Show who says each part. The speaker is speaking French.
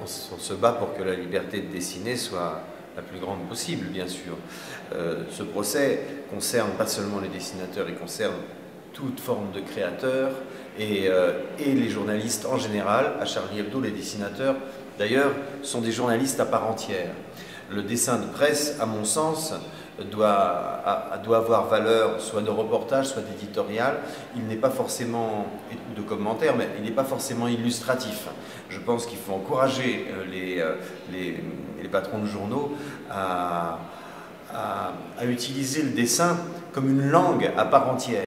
Speaker 1: On se bat pour que la liberté de dessiner soit la plus grande possible, bien sûr. Euh, ce procès concerne pas seulement les dessinateurs, il concerne toute forme de créateurs et, euh, et, les journalistes en général. À Charlie Hebdo, les dessinateurs, d'ailleurs, sont des journalistes à part entière. Le dessin de presse, à mon sens, doit, avoir valeur soit de reportage, soit d'éditorial. Il n'est pas forcément, de commentaire, mais il n'est pas forcément illustratif. Je pense qu'il faut encourager euh, les, euh, les, patrons de journaux à utiliser le dessin comme une langue à part entière.